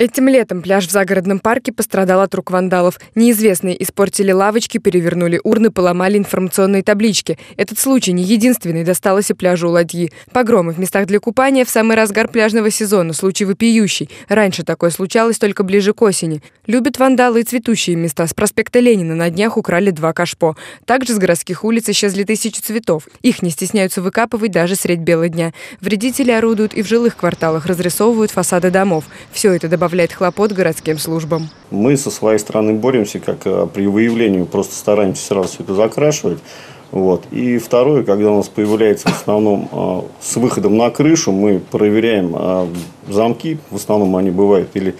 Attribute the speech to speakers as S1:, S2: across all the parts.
S1: Этим летом пляж в загородном парке пострадал от рук вандалов. Неизвестные испортили лавочки, перевернули урны, поломали информационные таблички. Этот случай не единственный, досталось и пляжу у Ладьи. Погромы в местах для купания в самый разгар пляжного сезона, случай вопиющий. Раньше такое случалось только ближе к осени. Любят вандалы и цветущие места. С проспекта Ленина на днях украли два кашпо. Также с городских улиц исчезли тысячи цветов. Их не стесняются выкапывать даже средь бела дня. Вредители орудуют и в жилых кварталах, разрисовывают фасады домов. Все это добавляет добавляет хлопот городским службам.
S2: Мы со своей стороны боремся, как э, при выявлении, просто стараемся сразу все это закрашивать. Вот. И второе, когда у нас появляется в основном э, с выходом на крышу, мы проверяем э, замки, в основном они бывают или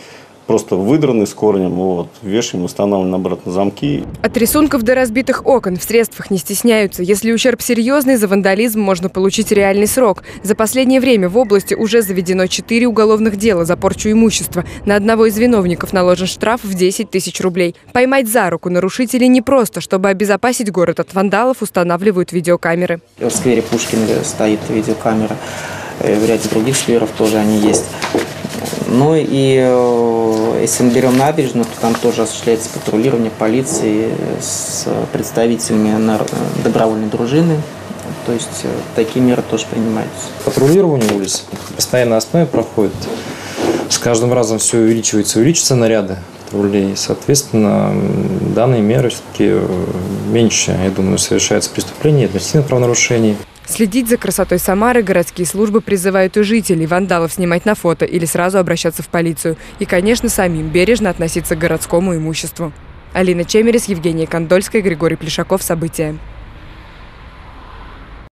S2: просто выдраны с корнем, вот, вешаем, устанавливаем обратно замки.
S1: От рисунков до разбитых окон в средствах не стесняются. Если ущерб серьезный, за вандализм можно получить реальный срок. За последнее время в области уже заведено 4 уголовных дела за порчу имущества. На одного из виновников наложен штраф в 10 тысяч рублей. Поймать за руку нарушителей непросто. Чтобы обезопасить город от вандалов, устанавливают видеокамеры.
S3: В сквере Пушкина стоит видеокамера. Э, в ряде других скверов тоже они есть. Ну и э, если мы берем набережную, то там тоже осуществляется патрулирование полиции с представителями добровольной дружины. То есть э, такие меры тоже принимаются.
S4: Патрулирование улиц постоянно основе проходит. С каждым разом все увеличивается, увеличиваются наряды патрулей. Соответственно, данные меры все-таки э, меньше, я думаю, совершается преступлений, административных правонарушений.
S1: Следить за красотой Самары городские службы призывают и жителей вандалов снимать на фото или сразу обращаться в полицию. И, конечно, самим бережно относиться к городскому имуществу. Алина Чемерис, Евгения Кондольская, Григорий Плешаков. События.